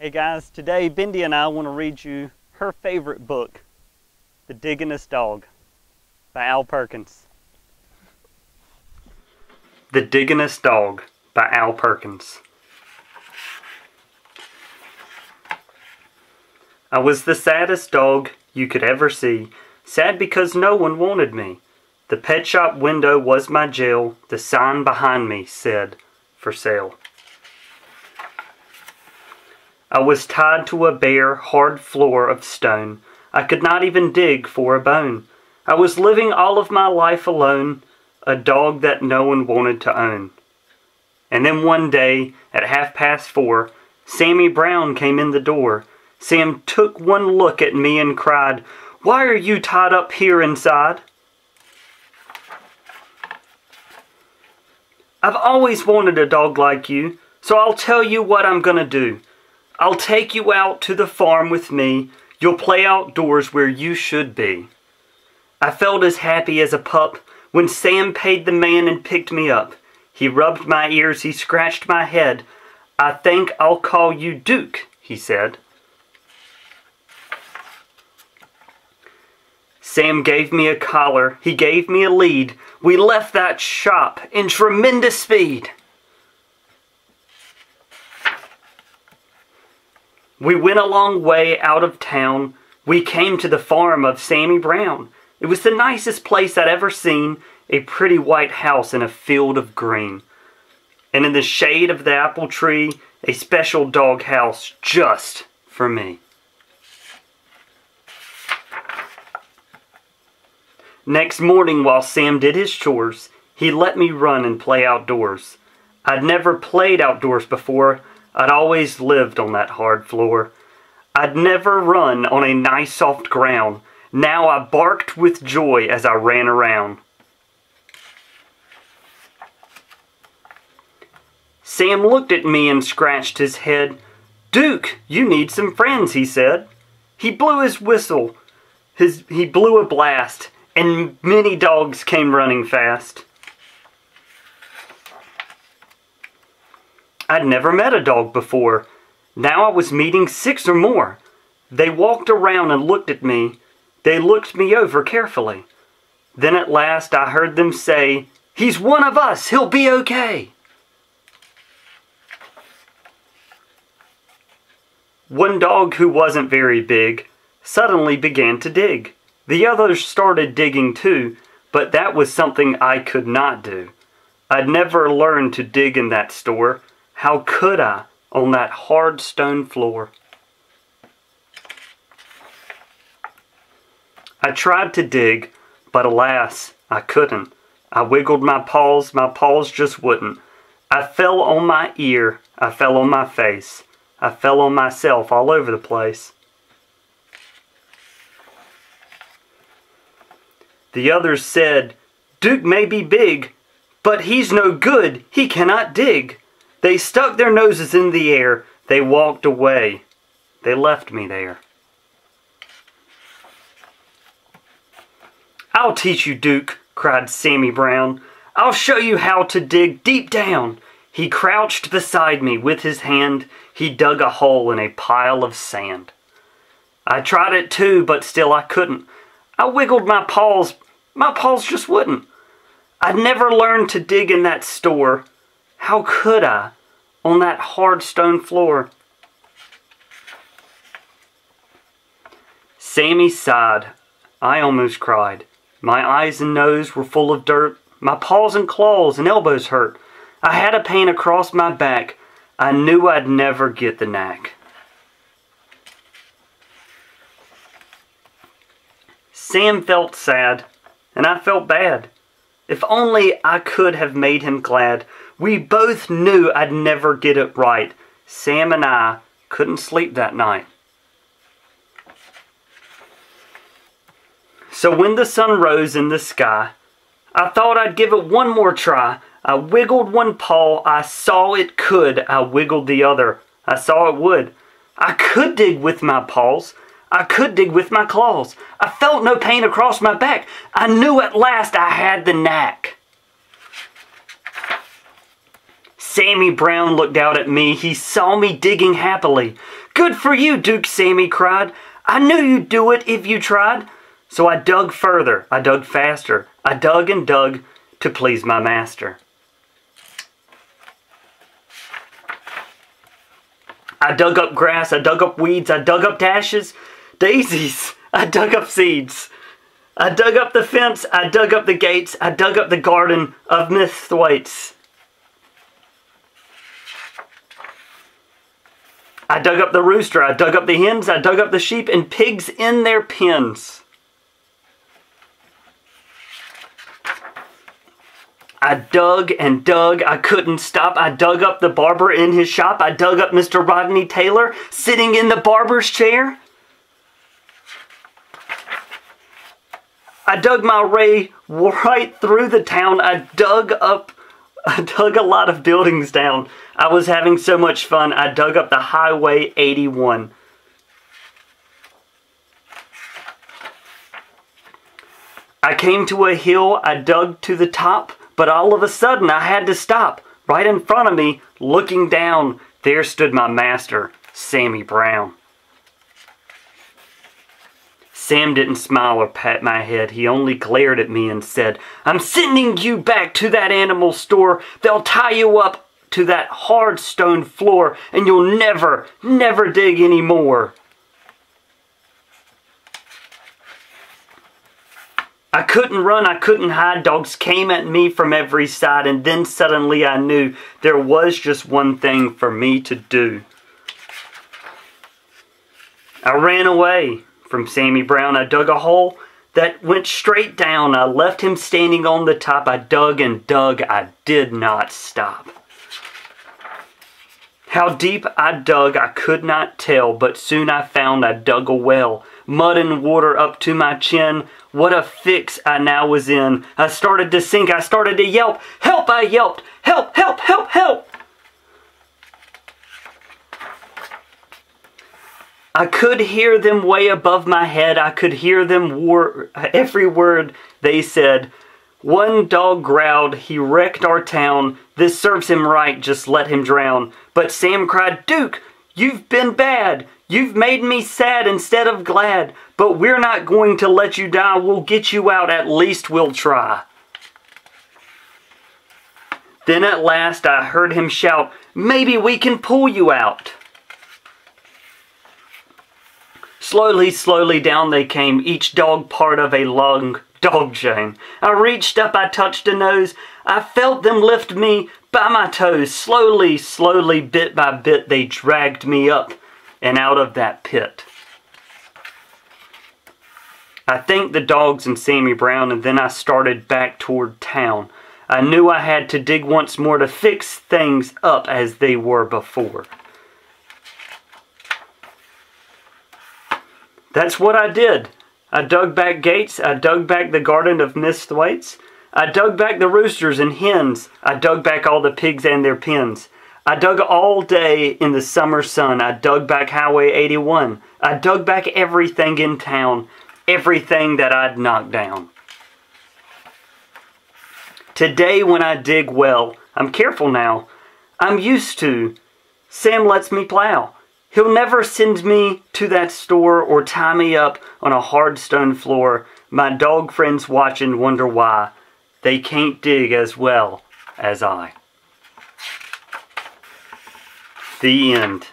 Hey guys, today Bindi and I want to read you her favorite book, The Diggingest Dog by Al Perkins. The Diggingest Dog by Al Perkins. I was the saddest dog you could ever see, sad because no one wanted me. The pet shop window was my jail, the sign behind me said, for sale. I was tied to a bare, hard floor of stone. I could not even dig for a bone. I was living all of my life alone, a dog that no one wanted to own. And then one day, at half past four, Sammy Brown came in the door. Sam took one look at me and cried, Why are you tied up here inside? I've always wanted a dog like you, so I'll tell you what I'm gonna do. I'll take you out to the farm with me. You'll play outdoors where you should be. I felt as happy as a pup when Sam paid the man and picked me up. He rubbed my ears, he scratched my head. I think I'll call you Duke, he said. Sam gave me a collar, he gave me a lead. We left that shop in tremendous speed. We went a long way out of town. We came to the farm of Sammy Brown. It was the nicest place I'd ever seen, a pretty white house in a field of green. And in the shade of the apple tree, a special dog house just for me. Next morning, while Sam did his chores, he let me run and play outdoors. I'd never played outdoors before, I'd always lived on that hard floor. I'd never run on a nice soft ground. Now I barked with joy as I ran around. Sam looked at me and scratched his head. Duke, you need some friends, he said. He blew his whistle. His, he blew a blast, and many dogs came running fast. I'd never met a dog before. Now I was meeting six or more. They walked around and looked at me. They looked me over carefully. Then at last I heard them say, He's one of us. He'll be okay. One dog who wasn't very big suddenly began to dig. The others started digging too, but that was something I could not do. I'd never learned to dig in that store. How could I on that hard stone floor? I tried to dig, but alas, I couldn't. I wiggled my paws, my paws just wouldn't. I fell on my ear, I fell on my face, I fell on myself all over the place. The others said, Duke may be big, but he's no good, he cannot dig. They stuck their noses in the air. They walked away. They left me there. I'll teach you, Duke, cried Sammy Brown. I'll show you how to dig deep down. He crouched beside me with his hand. He dug a hole in a pile of sand. I tried it too, but still I couldn't. I wiggled my paws. My paws just wouldn't. I'd never learned to dig in that store. How could I on that hard stone floor? Sammy sighed. I almost cried. My eyes and nose were full of dirt. My paws and claws and elbows hurt. I had a pain across my back. I knew I'd never get the knack. Sam felt sad, and I felt bad. If only I could have made him glad. We both knew I'd never get it right. Sam and I couldn't sleep that night. So when the sun rose in the sky, I thought I'd give it one more try. I wiggled one paw, I saw it could. I wiggled the other, I saw it would. I could dig with my paws. I could dig with my claws. I felt no pain across my back. I knew at last I had the knack. Sammy Brown looked out at me. He saw me digging happily. Good for you, Duke, Sammy cried. I knew you'd do it if you tried. So I dug further. I dug faster. I dug and dug to please my master. I dug up grass, I dug up weeds, I dug up dashes, daisies, I dug up seeds. I dug up the fence, I dug up the gates, I dug up the garden of Miss I dug up the rooster, I dug up the hens, I dug up the sheep and pigs in their pens. I dug and dug, I couldn't stop. I dug up the barber in his shop. I dug up Mr. Rodney Taylor sitting in the barber's chair. I dug my way right through the town. I dug up, I dug a lot of buildings down. I was having so much fun. I dug up the Highway 81. I came to a hill, I dug to the top. But all of a sudden, I had to stop. Right in front of me, looking down, there stood my master, Sammy Brown. Sam didn't smile or pat my head. He only glared at me and said, I'm sending you back to that animal store. They'll tie you up to that hard stone floor and you'll never, never dig anymore. I couldn't run, I couldn't hide. Dogs came at me from every side, and then suddenly I knew there was just one thing for me to do. I ran away from Sammy Brown. I dug a hole that went straight down. I left him standing on the top. I dug and dug. I did not stop. How deep I dug I could not tell, but soon I found I dug a well. Mud and water up to my chin. What a fix I now was in. I started to sink. I started to yelp. Help, I yelped. Help, help, help, help. I could hear them way above my head. I could hear them war every word they said. One dog growled, he wrecked our town. This serves him right, just let him drown. But Sam cried, Duke, you've been bad. You've made me sad instead of glad. But we're not going to let you die. We'll get you out, at least we'll try. Then at last I heard him shout, Maybe we can pull you out. Slowly, slowly down they came, each dog part of a long dog chain. I reached up, I touched a nose, I felt them lift me by my toes. Slowly, slowly, bit by bit, they dragged me up and out of that pit. I thanked the dogs and Sammy Brown, and then I started back toward town. I knew I had to dig once more to fix things up as they were before. That's what I did. I dug back gates. I dug back the garden of Miss Thwaites. I dug back the roosters and hens. I dug back all the pigs and their pens. I dug all day in the summer sun. I dug back Highway 81. I dug back everything in town, everything that I'd knocked down. Today when I dig well, I'm careful now. I'm used to. Sam lets me plow. He'll never send me to that store or tie me up on a hard stone floor. My dog friends watch and wonder why. They can't dig as well as I. The end.